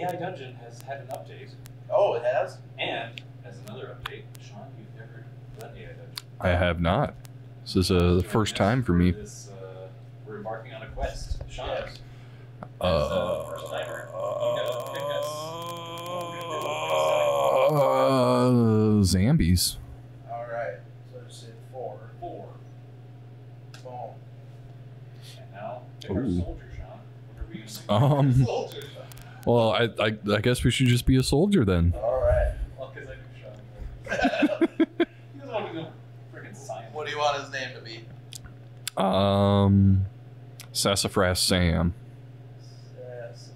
AI Dungeon has had an update, Oh, it has. and as another update, Sean, you've never done AI Dungeon. I have not. This is uh, the first time for me. This, uh, we're embarking on a quest. Sean, Yes. as, uh, first timer, you gotta pick us. Uh, Zambies. All right. So I just said four. Four. Boom. And now, pick our Ooh. soldier, Sean. What are we gonna? Um. Soldiers. Well, I, I I guess we should just be a soldier then. All right. Well, because I knew Sean. He doesn't want to go freaking science. what do you want his name to be? Um, Sassafras Sam. Sassafras.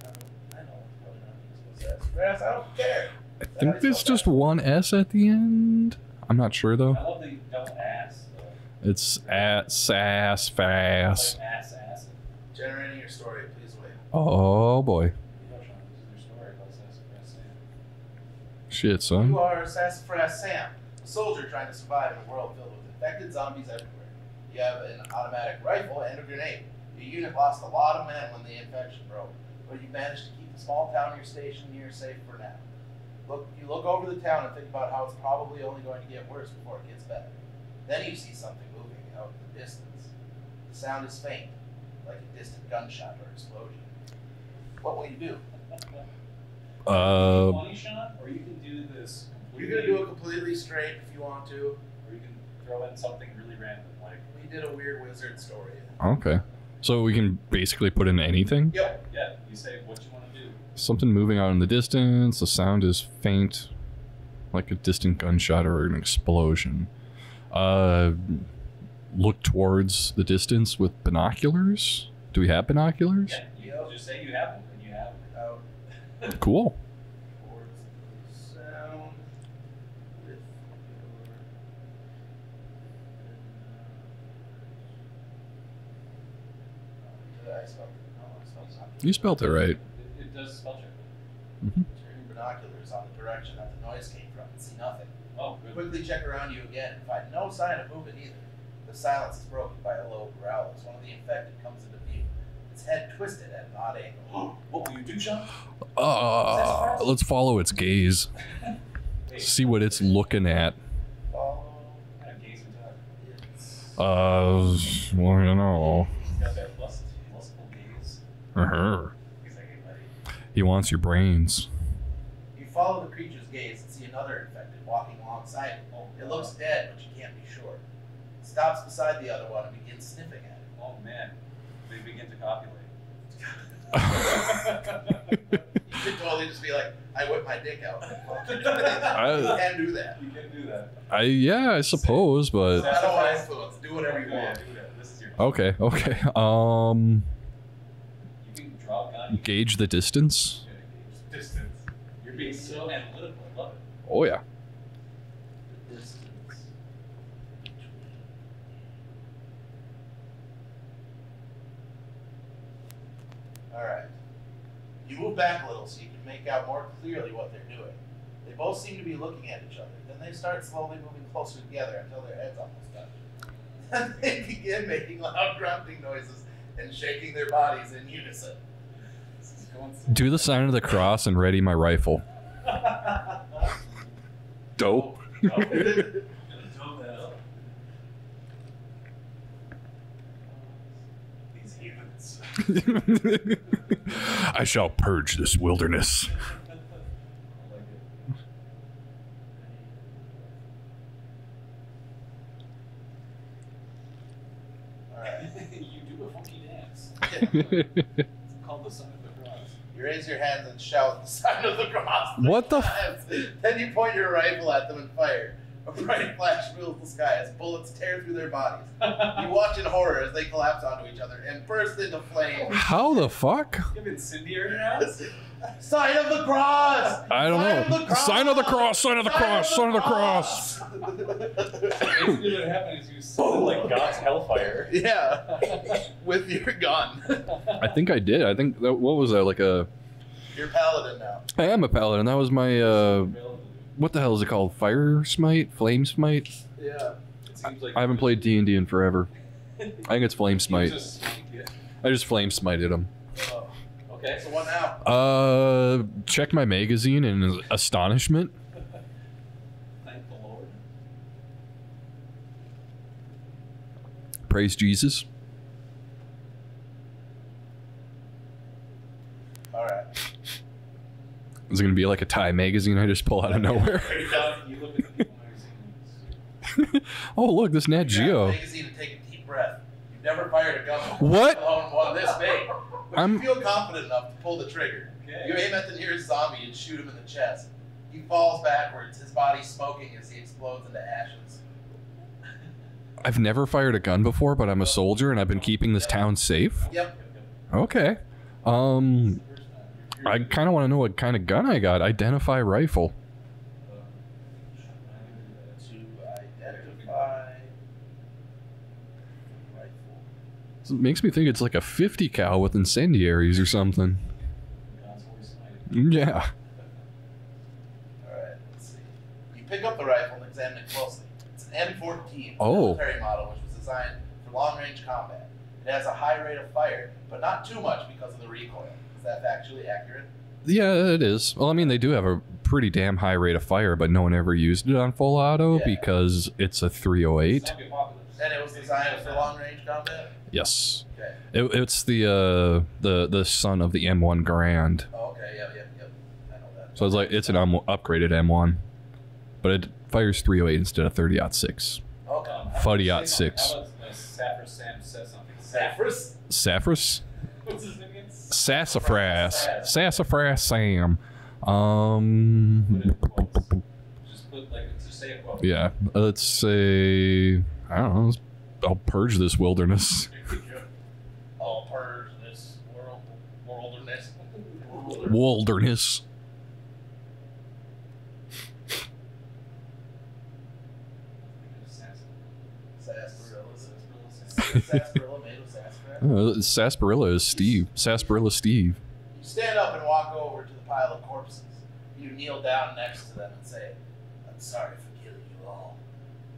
I don't- I know it's probably not Sassafras. I don't care. I think there's just one S at the end. I'm not sure I though. love the double ass, though. It's at Sass Fass. Like ass, ass. Generating your story, please wait. Oh boy. You know, Sean, this is their story about Sassafras Sam. Shit, You son. are Sassafras Sam, a soldier trying to survive in a world filled with infected zombies everywhere. You have an automatic rifle and a grenade. Your unit lost a lot of men when the infection broke, but you managed to keep the small town you're stationed near safe for now. Look, you look over the town and think about how it's probably only going to get worse before it gets better. Then you see something moving out in the distance. The sound is faint, like a distant gunshot or explosion. What will you do? Uh, Money shot, or you can do this. You're gonna do it completely straight if you want to. Or you can throw in something really random, like We did a weird wizard story. okay. So we can basically put in anything. Yep. yeah, you say what you want to do. Something moving out in the distance. The sound is faint, like a distant gunshot or an explosion. Uh, look towards the distance with binoculars. Do we have binoculars? Yeah, you just say you have them, and you have them. Cool. towards the sound with your. I spelled it. No, I spelled something. You spelled it right. It, it does spell check. Mhm. Turn your binoculars on the direction that the noise came from and see nothing. Oh, good. Quickly check around you again and find no sign of movement either. The silence is broken by a low growl as one of the infected comes into view, its head twisted at an odd angle. What will you do, Sean? Uh, let's follow its gaze. See what it's looking at. Follow Kind of gaze into it. its Uh, well, you know. He's got that lust, lustful gaze. uh He's like, hey, buddy. He wants your brains. You follow the creature's gaze and see another infected walking alongside it. It looks dead, but you can't be sure. It stops beside the other one and begins sniffing at it. Oh man, they begin to copulate. You could totally just be like, I whip my dick out. you I- can do that. you can do that. I yeah, I suppose, but I don't want influence. Do whatever you want. do that. This is your. okay, okay. Um, You can draw a gun. gauge the distance. Distance. You're being so analytical. I love it. Oh yeah. The distance between. Alright. You move back a little so you can make out more clearly what they're doing. They both seem to be looking at each other. Then they start slowly moving closer together until their heads almost touch. Then they begin making loud grunting noises and shaking their bodies in unison. This is going Do the sign of the cross and ready my rifle. Dope. Gonna tone that up. These heathens. I shall purge this wilderness. I. Alright. you do a funky dance. It's called the sign of the cross. You raise your hands and shout the sign of the cross. What the f- Then you point your rifle at them and fire. A bright flash fills the sky as bullets tear through their bodies. You watch in horror as they collapse onto each other and burst into flames. How the fuck? You have incendiary rounds? Sign of the cross! I don't Sign know. Of the cross! Sign of the cross, sign of the cross, sign of the cross. Basically, what happened is you sounded like God's hellfire. yeah, with your gun. I think I did. I think that, what was that like a? You're paladin now. I am a paladin. That was my uh, what the hell is it called? Fire smite, flame smite. Yeah. It seems like I haven't played D and D in forever. I think it's flame smite. just- yeah. I just flame smited him. Oh. Okay. So what now? Uh, check my magazine in astonishment. Thank the Lord. Praise Jesus. All right. Is gonna be like a Thai magazine I just pull out of nowhere? You look at the People magazine. oh, look, this Nat Geo. the magazine and take a deep breath. You've never fired a gun. What? one this big. But I'm- you feel confident enough to pull the trigger. Okay. You aim at the nearest zombie and shoot him in the chest. He falls backwards, his body smoking as he explodes into ashes. I've never fired a gun before, but I'm a soldier and I've been keeping this town safe. Yep. Okay. Um, I kind of want to know what kind of gun I got. Identify rifle. To identify rifle. It makes me think it's like a 50 cal with incendiaries or something. Yeah. Alright, let's see. You pick up the rifle and examine it closely. It's an M14 Oh. military model which was designed for long range combat. It has a high rate of fire, but not too much because of the recoil. Is that factually accurate? Yeah, it is. Well, I mean, they do have a pretty damn high rate of fire, but no one ever used it on full auto Yeah. because it's a 308. Zombie. And it was designed for long range combat? Yes. Okay. It, it's the uh, the the son of the M1 Garand. Oh, okay, yep, yep, yep. I know that. So it's like it's an M- upgraded M1, but it fires 308 instead of 30 six. Okay. Um, Fuddy how out about- six. How about Saffron Sam says something? Saffras? Saffras, What's his name again? sassafras, sassafras Sam. Um, Just put like just say a quote. yeah. Let's say I don't know. I'll purge this wilderness. I'll purge this world, wilderness. Wilderness. Sarsaparilla. Sarsaparilla made of sassafras. Uh, sarsaparilla is Steve. Sarsaparilla Steve. You stand up and walk over to the pile of corpses. You kneel down next to them and say, I'm sorry for killing you all.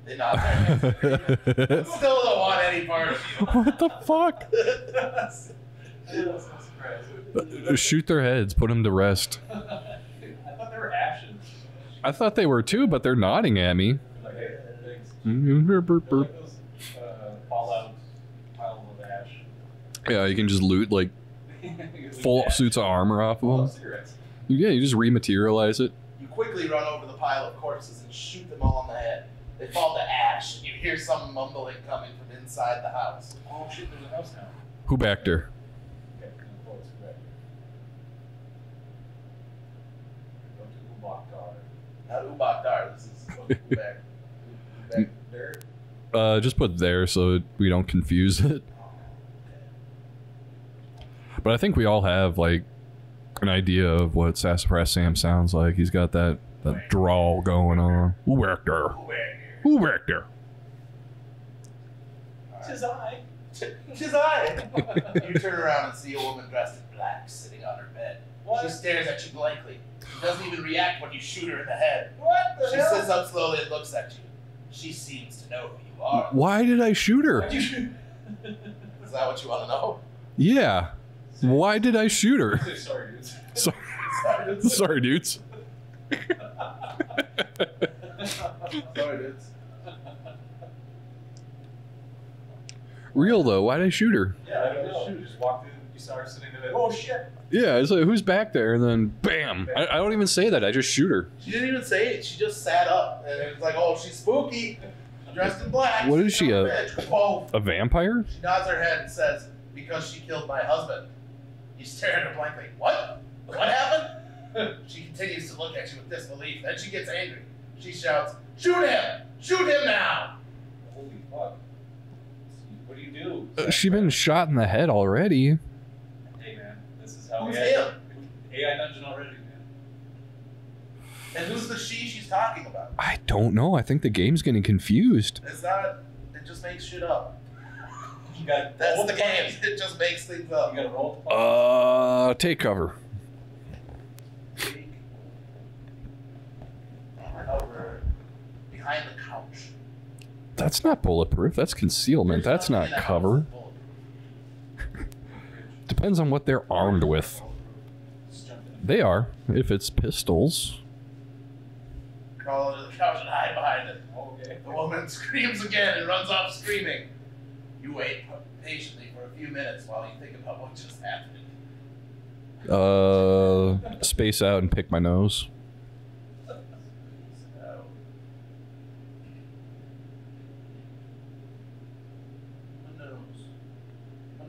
They nod their heads. agreement. Still don't want any part of you. what the fuck? Shoot their heads. Put them to rest. I thought they were ashes. I thought they were too, but they're nodding at me. Like, hey, thanks. Burp, burp, They're burp. like those uh, Fallout piles of ash. Yeah, you can just loot like full Ash. suits of armor off of them. Yeah, you just rematerialize it. You quickly run over the pile of corpses and shoot them all in the head. They fall to ash, and you hear some mumbling coming from inside the house. Oh shit, there's a house now. Who backed there? Okay, no, close, go back. Go to the block car. Not Ubakdar, this is back. back. Uh, just put there so we don't confuse it. But I think we all have like an idea of what Sassafras Sam sounds like. He's got that that drawl going on. Who back there? Who back there? Tis I. Tis I. you turn around and see a woman dressed in black sitting on her bed. What? She stares at you blankly. She doesn't even react when you shoot her in the head. What the She hell? sits up slowly and looks at you. She seems to know who you are. Why did I shoot her? Why'd you shoot? Is that what you want to know? Yeah. Why did I shoot her? Sorry, dudes. Sorry. Sorry, dudes. Sorry, dudes. Real though, why did I shoot her? Yeah, I don't know. You just walked in, you saw her sitting there. Oh shit! Yeah, it's like who's back there, and then bam! I, I don't even say that. I just shoot her. She didn't even say it. She just sat up, and it was like, "Oh, she's spooky, dressed in black." What is she, a- A vampire? She nods her head and says, "Because she killed my husband." You stare at her blankly. What? What happened? she continues to look at you with disbelief. Then she gets angry. She shouts, "Shoot him! Shoot him now!" Holy fuck! What do you do? Uh, she been shot in the head already. Hey man, this is how Who's AI, him? AI dungeon already, man. And who's the she she's talking about? I don't know. I think the game's getting confused. It's not. It just makes shit up. You got That's roll the plan. game. It just makes things up. You up. got to roll the plan. Uh, take cover. Over behind the couch. That's not bulletproof. That's concealment. That's not that cover. Depends on what they're armed with. They are. If it's pistols. Crawl under the couch and hide behind it. Okay. The woman screams again and runs off screaming. You wait patiently for a few minutes while you think about what just happened. Uh, space out and pick my nose.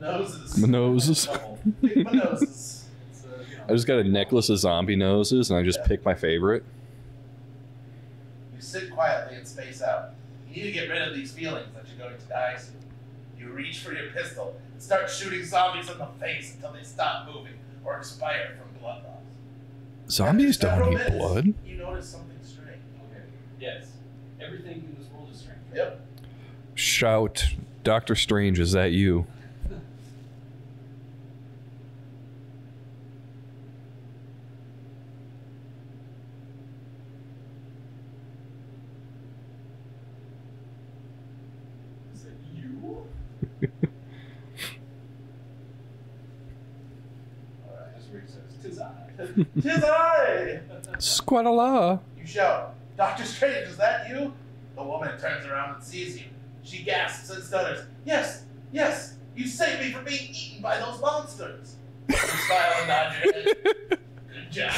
My noses. My noses. My noses. Uh, you know, I just got a necklace of zombie noses, and I just pick my favorite. You sit quietly and space out. You need to get rid of these feelings that you're going to die soon. You reach for your pistol and start shooting zombies in the face until they stop moving or expire from blood loss. Zombies don't eat minutes, blood. You notice something strange. Okay. Yes. Everything in this world is strange. Yep. Shout, Doctor Strange, is that you? Is it you? Alright. Just where he says, "Tis I." Tis I! Squadala. You shout, Doctor Strange, is that you? The woman turns around and sees you. She gasps and stutters. Yes, yes, you saved me from being eaten by those monsters. You smile and nod your head. Good job.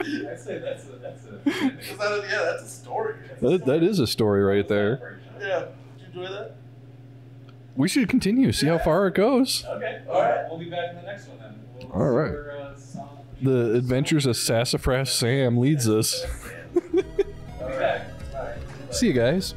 I say that's a that's a. Is that a, yeah, that's a story. That, that is a story right there. Yeah. Did you enjoy that? We should continue, see how far it goes. Okay. All right. We'll be back in the next one then. All right. The adventures of Sassafras Sam leads us. See you guys.